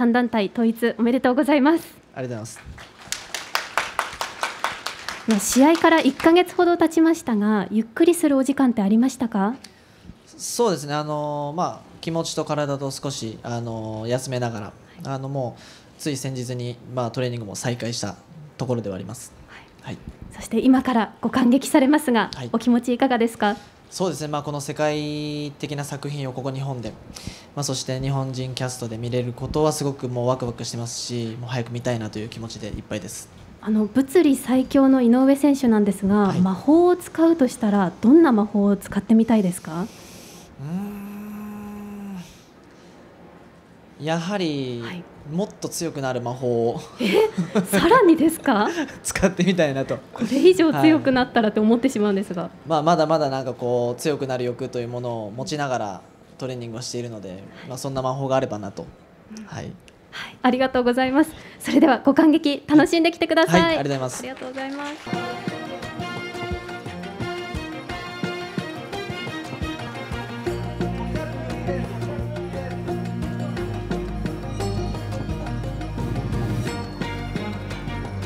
3団体統一おめでとうございます。ありがとうございます。試合から1か月ほど経ちましたがゆっくりするお時間ってありましたか？そうですね。あのまあ気持ちと体と少しあの休めながら、あのもうつい先日にまあトレーニングも再開したところではあります。はい、そして今からご感激されますが、はい、お気持ちいかがですか？そうですね、まあ、この世界的な作品をここ日本で、まあ、そして日本人キャストで見れることはすごくもうワクワクしてますしもう早く見たいなという気持ちでいっぱいです。あの物理最強の井上選手なんですが、はい、魔法を使うとしたらどんな魔法を使ってみたいですかうんやはり、はい。もっと強くなる魔法をえさらにですか？使ってみたいなと。これ以上強くなったらって思ってしまうんですが、はい、まあ、まだまだなんかこう強くなる欲というものを持ちながらトレーニングをしているので、まあ、そんな魔法があればなと、はい、はい、ありがとうございます。それではご感激楽しんできてください、はい、ありがとうございます。ありがとうございます